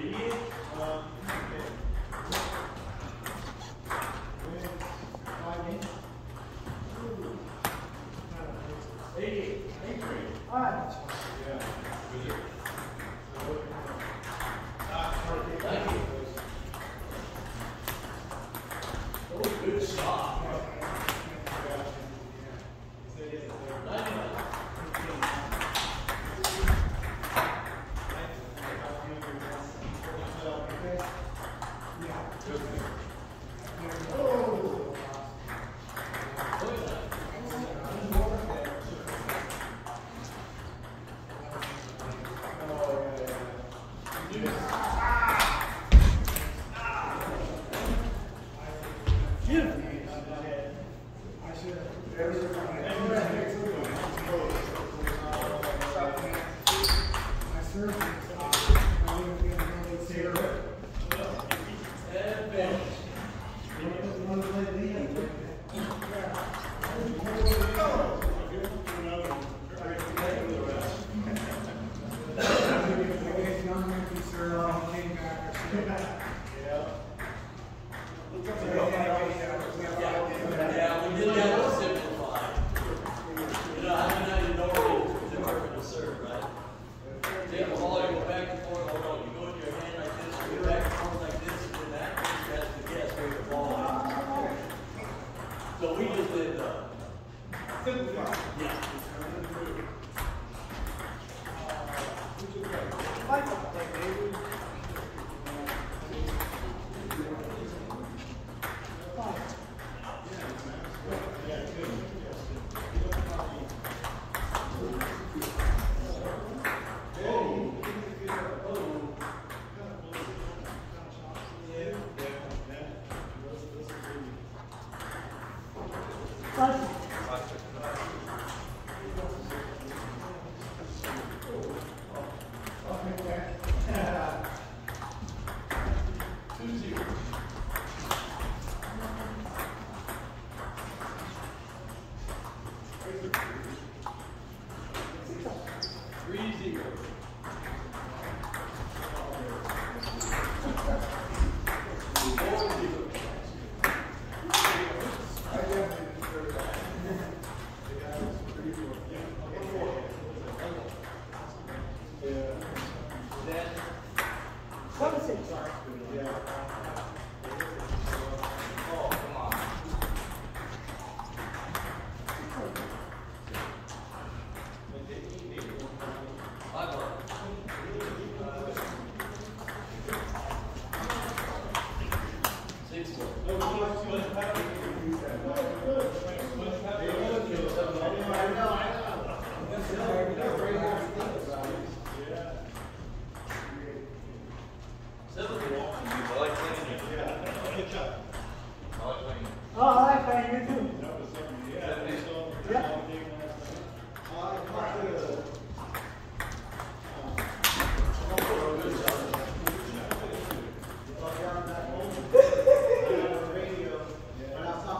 Yeah, Pode.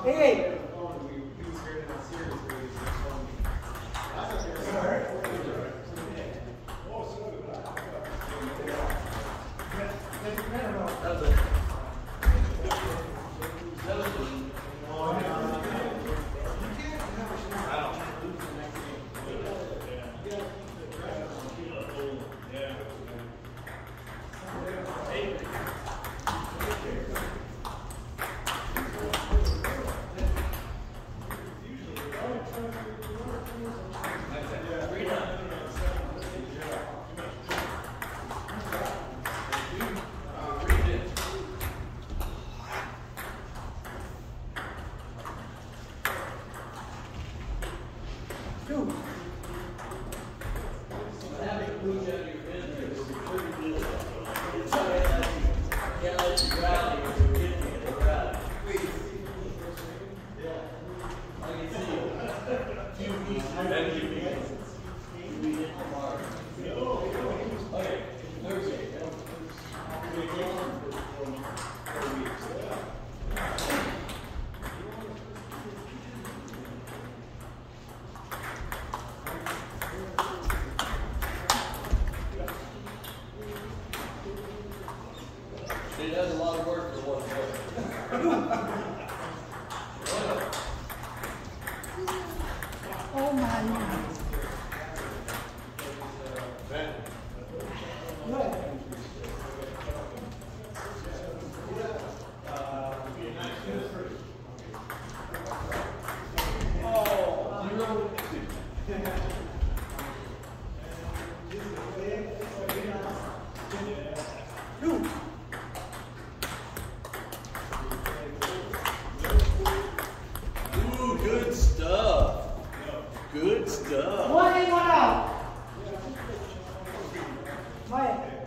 Ei, Then you. Oh my God. Good stuff. One in, one out. Maya.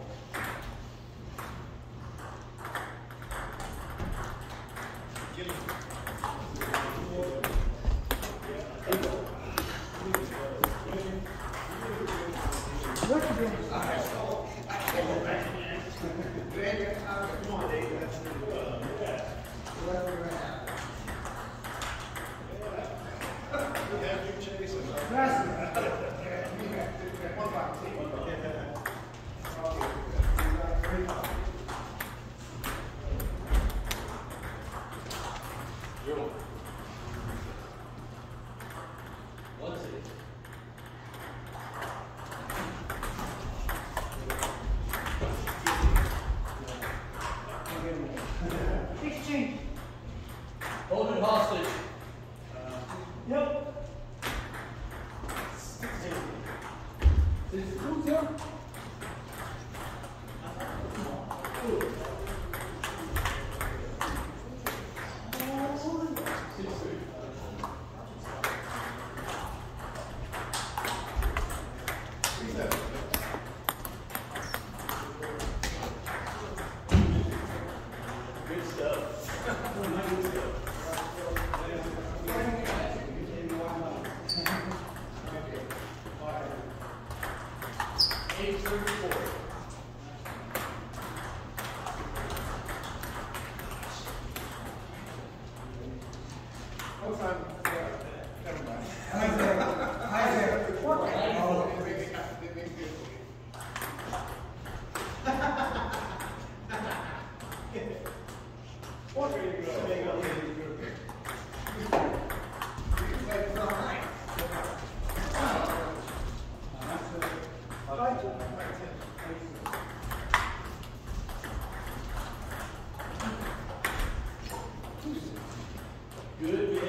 This. page 34. Good.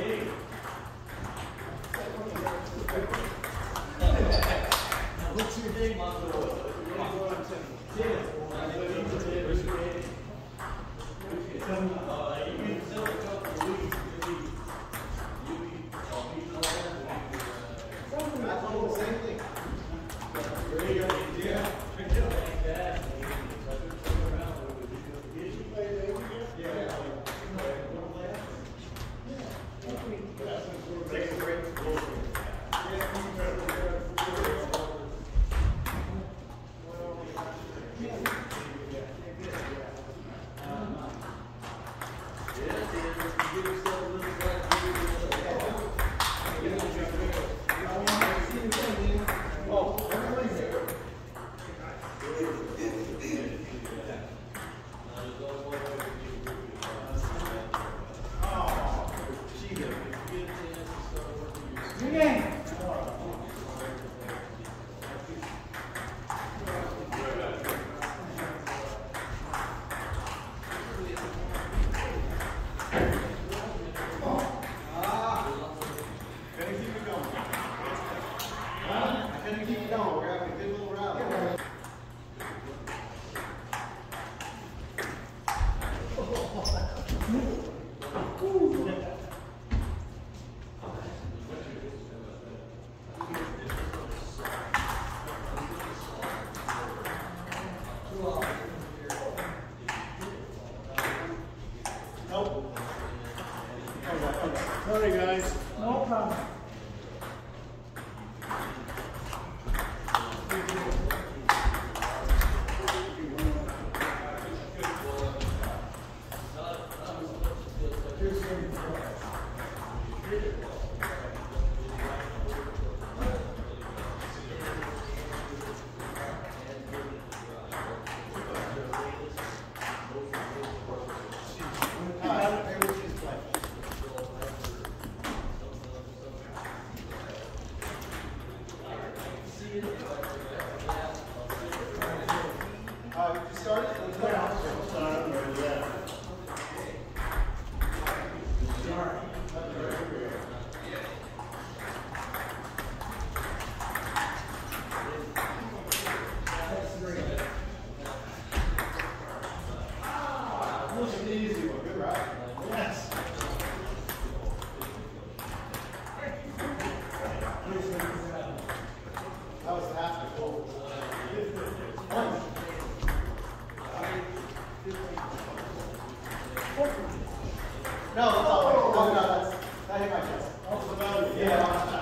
No, no, no, that's, that hit my chest. That was about it. Yeah.